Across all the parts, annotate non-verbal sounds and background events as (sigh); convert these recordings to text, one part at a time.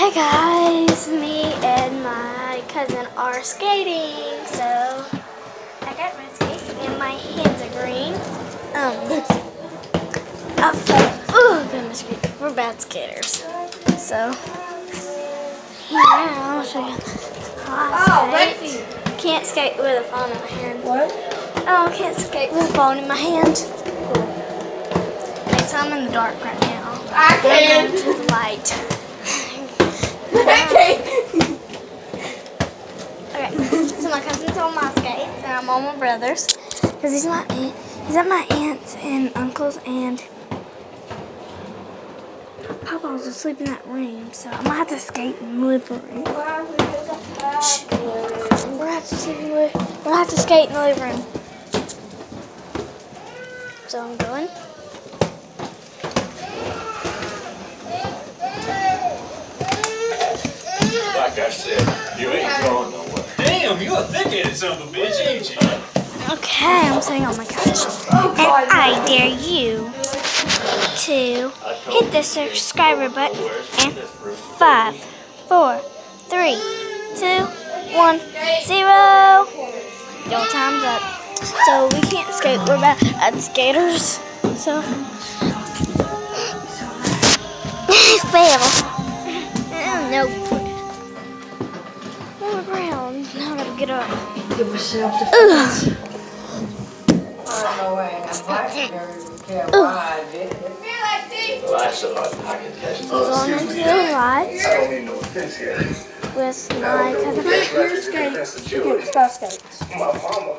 Hey guys, me and my cousin are skating. So I got my skates and my hands are green. Um, (laughs) oh, oh goodness, we're bad skaters. So yeah, I'll show you. I. Can't skate with a phone in my hand. What? Oh, I can't skate with a phone in my hand. Okay, so I'm in the dark right now. I I'm can. going to the light. I can. Okay, so my cousin's on my and on my brother's, because he's my aunt. He's at my aunt's and uncle's, and Papa was asleep in that room, so I'm gonna have to skate in the living room. Shh. We're gonna have to skate in the, we're gonna have to skate in the living room. So I'm going. Like I said, you ain't going nowhere. Damn, you a thick-headed son of a bitch, ain't you? Okay, I'm sitting on oh my couch. And I dare you to hit the subscriber button and five, four, three, two, one, zero. Your time's up. So we can't skate. We're bad at skaters. So (laughs) fail. Oh, (laughs) no. On the ground. Now I gotta get up. Give yourself the Ugh. I know I ain't got blackberry with care why I did. Well, I said I, I can catch We're going into the lights I don't need no offense here. with my cousin. Here's skates. You skates. My mama.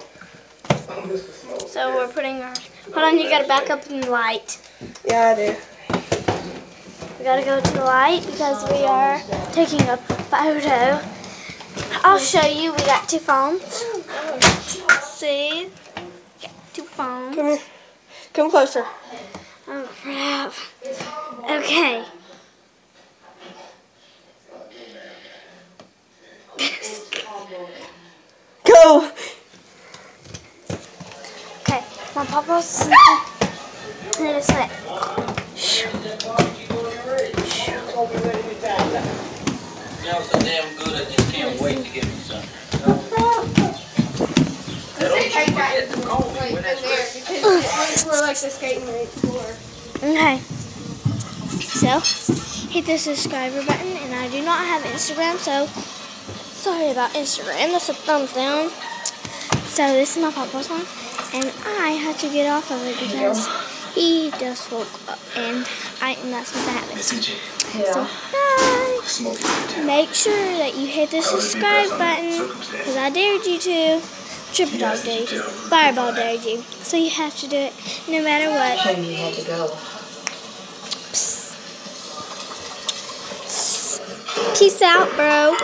I'm Mr. Snow. So we're putting our. Hold on, you gotta back up in the light. Yeah, I do. We gotta go to the light because we are taking a photo. I'll show you. We got two phones. See? Got two phones. Come here. Come closer. Oh crap. Okay. Go. Okay. My papa's ah! and it's like Y'all so damn good, I just can't wait to get me some. We're like the skating rink floor. Okay. So, hit the subscriber button, and I do not have Instagram, so sorry about Instagram. That's a thumbs down. So this is my papa's one, and I had to get off of it because he just woke up, and I and that's what that happens. So bye. Make sure that you hit the subscribe button because I dared you to. Triple Dog you. Fireball you. So you have to do it no matter what. Shame you had to go. Peace out, bro.